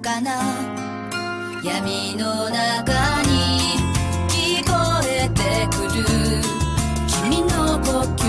かな？闇の中に聞こえてくる。君の呼吸。